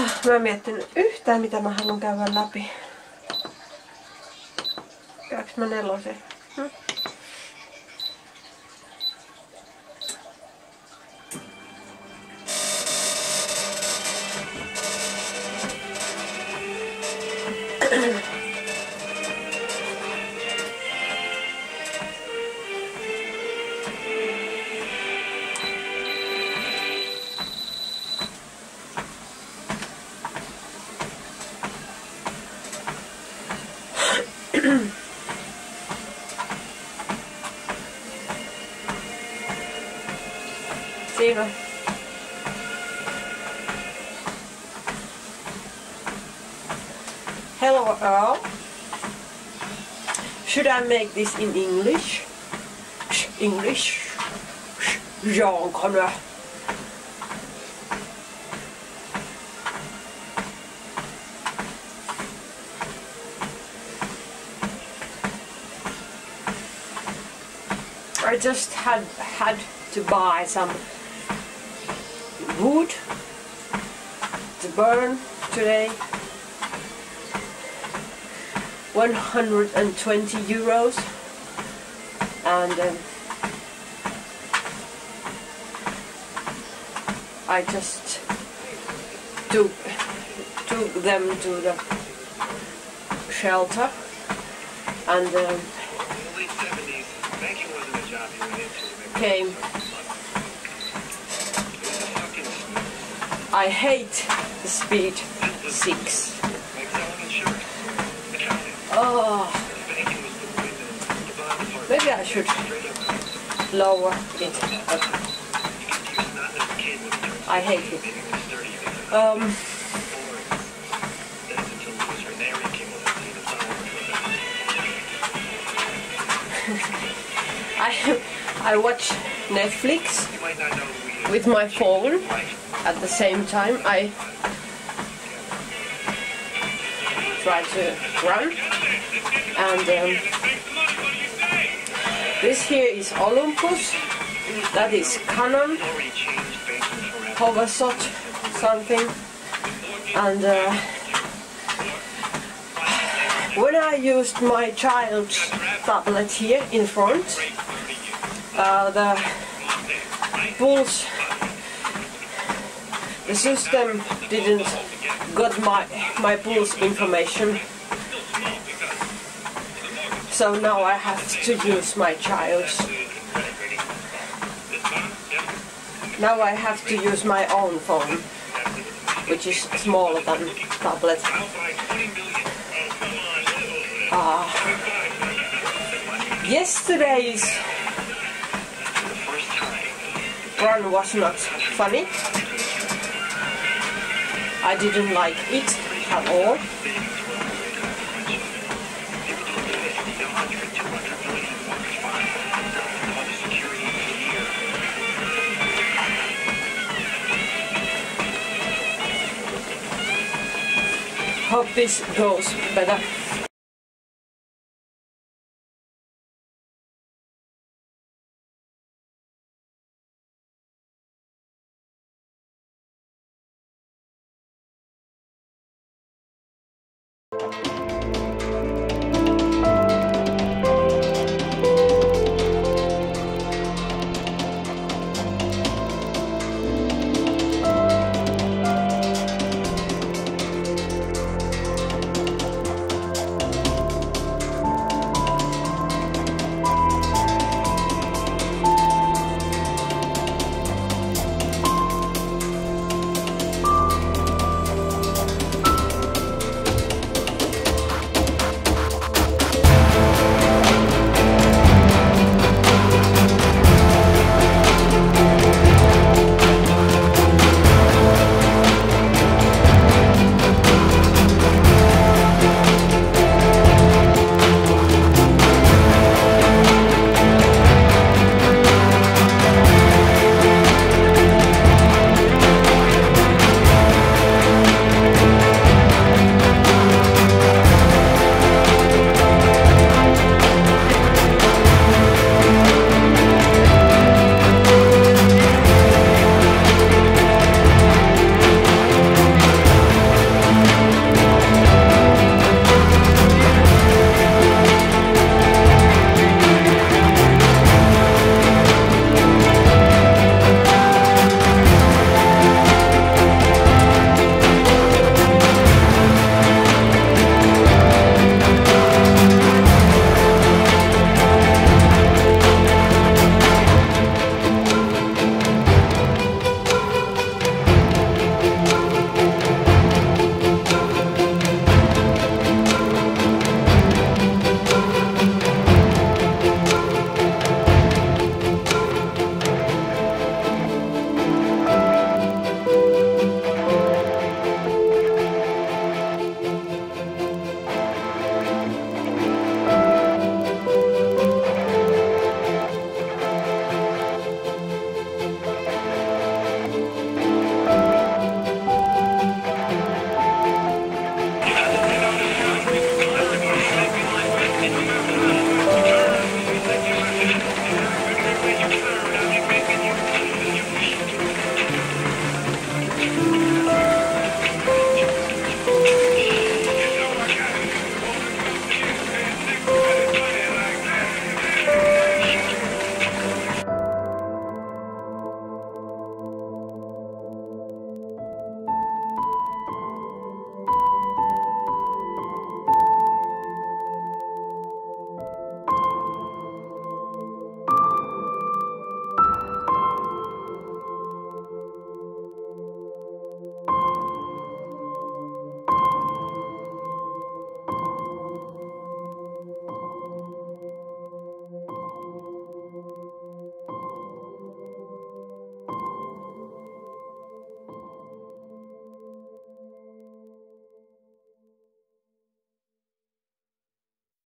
Ah, mä en miettinyt yhtään mitä mä haluan käydä läpi. Käykö mä nelosen? Hm? Hello Earl. Should I make this in English? English? Kan jag. I just had had to buy some wood. To burn today. 120 euros. And um, I just took took them to the shelter. And um, In I hate the speed six. Like selling insurance. Accounting. Oh, Banking was the way the, the bond department maybe I should lower it. But You could use not as a kid when you turned I hate it. maybe it was 30 years ago. Um, Or that's until Lewis Ranieri came on the scene and I I watch Netflix You might not know who he is. with my phone. At the same time. I try to run, and um, this here is Olympus. That is Canon. Hoversot something and uh, when I used my child's tablet here in front uh, the pulse the system didn't got my my pulse information so now I have to use my child's now I have to use my own phone which is smaller than tablet. Uh, yesterday's run was not funny. I didn't like it at all. Hope this goes better.